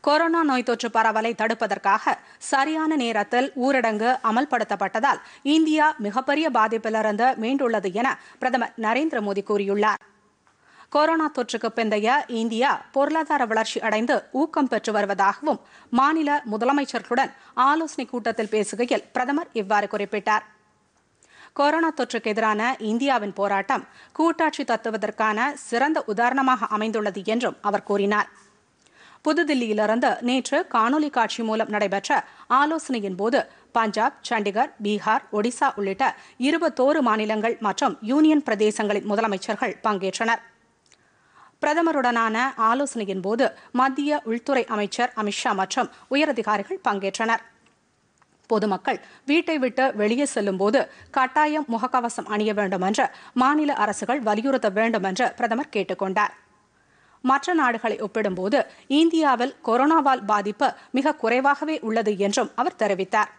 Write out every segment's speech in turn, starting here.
Corona நோய் தொற்று பரவலை தடுப்பதற்காக சரியான நேரத்தில் ஊரடங்கு அமல்படுத்தப்பட்டதால் இந்தியா மிகப்பெரிய பாதிப்பிலிருந்து மீண்டுள்ளது என பிரதமர் நரேந்திர மோடி கூறியுள்ளார். கொரோனா தொற்றுக்கு பிந்தைய இந்தியா பொருளாதார வளர்ச்சி அடைந்து ஊக்கம் பெற்று வருவதாகவும் மாநில முதலமைச்சர்களுடன் ஆலோசனைக் கூட்டத்தில் பேசுகையில் பிரதமர் இவ்வாறு குறிப்பிட்டார். கொரோனா தொற்றுக்கு எதிரான இந்தியாவின் போராட்டம் கூட்டாட்சி தத்துவதற்கான சிறந்த உதாரணமாக அமைந்துள்ளது என்றும் அவர் கூறினார். புதுதில்லியிலிருந்து நேற்று காணொலி காட்சி மூலம் நடைபெற்ற ஆலோசனையின் போது பஞ்சாப் சண்டிகர் பீகார் ஒடிசா உள்ளிட்ட இருபத்தோரு மாநிலங்கள் மற்றும் யூனியன் பிரதேசங்களின் முதலமைச்சர்கள் பங்கேற்றனர். பிரதமருடனான ஆலோசனையின் போது மத்திய உள்துறை அமைச்சர் அமித்ஷா மற்றும் உயரதிகாரிகள் பங்கேற்றனர். பொதுமக்கள் வீட்டை விட்டு வெளியே செல்லும்போது கட்டாயம் முகக்கவசம் அணிய வேண்டும் என்று மாநில அரசுகள் வலியுறுத்த வேண்டும் என்று பிரதமர் கேட்டுக்கொண்டார். மற்ற நாடுகளை ஒப்பிடும்போது இந்தியாவில் கொரோனாவால் பாதிப்பு மிக குறைவாகவே உள்ளது என்றும் அவர் தெரிவித்தார்.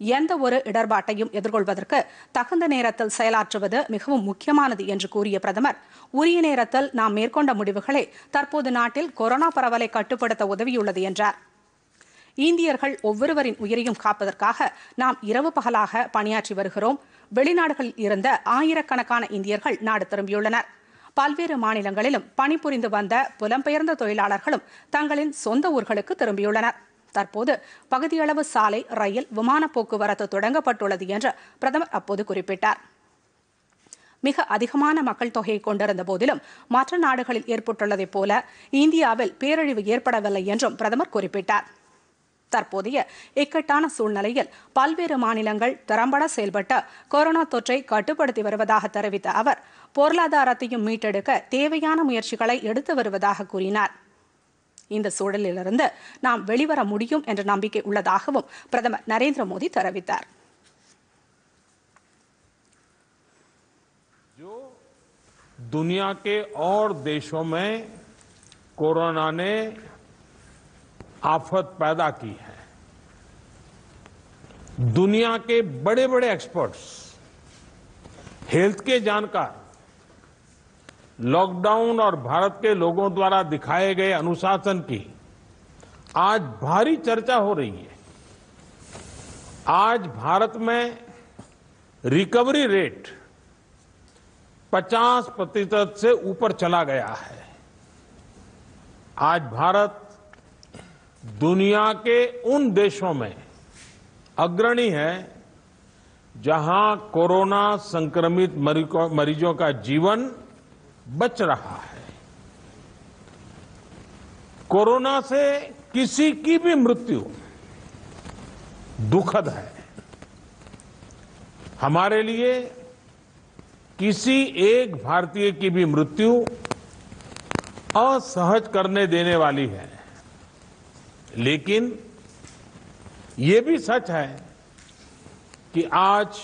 எந்த ஒரு இடர்பாட்டையும் எதிர்கொள்வதற்கு தகுந்த நேரத்தில் செயலாற்றுவது மிகவும் முக்கியமானது என்று கூறிய பிரதமர் உரிய நேரத்தில் நாம் மேற்கொண்ட முடிவுகளே தற்போது நாட்டில் கொரோனா பரவலை கட்டுப்படுத்த உதவியுள்ளது என்றார். இந்தியர்கள் ஒவ்வொருவரின் உயிரையும் காப்பதற்காக நாம் இரவு பகலாக பணியாற்றி வருகிறோம். வெளிநாடுகளில் இருந்த ஆயிரக்கணக்கான இந்தியர்கள் நாடு திரும்பியுள்ளனர். பல்வேறு மாநிலங்களிலும் பணிபுரிந்து வந்த புலம்பெயர்ந்த தொழிலாளர்களும் தங்களின் சொந்த ஊர்களுக்கு திரும்பியுள்ளனர். தற்போது பகுதியளவு சாலை ரயில் விமான போக்குவரத்து தொடங்கப்பட்டுள்ளது என்று பிரதமர் அப்போது குறிப்பிட்டார். மிக அதிகமான மக்கள் தொகையை கொண்டிருந்த போதிலும் மற்ற நாடுகளில் ஏற்பட்டுள்ளதைப் போல இந்தியாவில் பேரழிவு ஏற்படவில்லை என்றும் பிரதமர் குறிப்பிட்டார். தற்போதைய இக்கட்டான சூழ்நிலையில் பல்வேறு மாநிலங்கள் திறம்பட செயல்பட்டு கொரோனா தொற்றை கட்டுப்படுத்தி வருவதாக தெரிவித்த அவர் பொருளாதாரத்தையும் மீட்டெடுக்க தேவையான முயற்சிகளை எடுத்து வருவதாக கூறினார் இந்த சூழலிலிருந்து நாம் வெளிவர முடியும் என்ற நம்பிக்கை உள்ளதாகவும் பிரதமர் நரேந்திர மோடி தெரிவித்தார் जो दुनिया के और देशों में कोरोना ने आफत पैदा की है। दुनिया के बड़े बड़े एक्सपर्ट्स हेल्थ के जानकार लॉकडाउन और भारत के लोगों द्वारा दिखाए गए अनुशासन की आज भारी चर्चा हो रही है। आज भारत में रिकवरी रेट 50 प्रतिशत से ऊपर चला गया है। आज भारत दुनिया के उन देशों में अग्रणी है जहाँ कोरोना संक्रमित मरीजों का जीवन बच रहा है। कोरोना से किसी की भी मृत्यु दुखद है। हमारे लिए किसी एक भारतीय की भी मृत्यु असहज करने देने वाली है। लेकिन ये भी सच है कि आज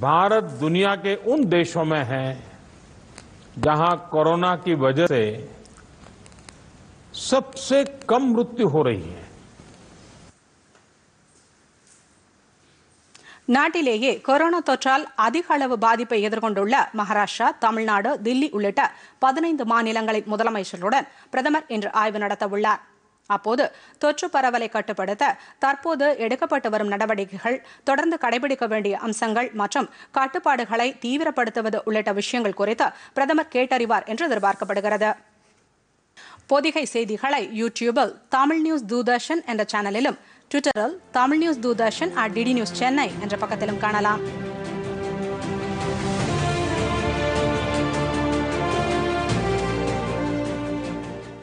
भारत दुनिया के उन देशों में है जहां कोरोना की वजह से सबसे कम मृत्यु हो रही है நாட்டிலேயே கொரோனா தொற்றால் அதிக அளவு பாதிப்பை எதிர்கொண்டுள்ள மகாராஷ்டிரா தமிழ்நாடு தில்லி உள்ளிட்ட பதினைந்து மாநிலங்களின் முதலமைச்சர்களுடன் பிரதமர் இன்று ஆய்வு நடத்தவுள்ளார் அப்போது தொற்று பரவலை கட்டுப்படுத்த தற்போது எடுக்கப்பட்டு வரும் நடவடிக்கைகள் தொடர்ந்து கடைபிடிக்க வேண்டிய அம்சங்கள் மற்றும் கட்டுப்பாடுகளை தீவிரப்படுத்துவது உள்ளிட்ட விஷயங்கள் குறித்து பிரதமர் கேட்டறிவார் என்று எதிர்பார்க்கப்படுகிறது. பொதிகை செய்திகளை யூடியூபில் தமிழ் நியூஸ் தூர்தர்ஷன் என்ற சேனலிலும் ட்விட்டரில் Tamil news Doordarshan at DD news Chennai என்ற பக்கத்திலும் காணலாம்.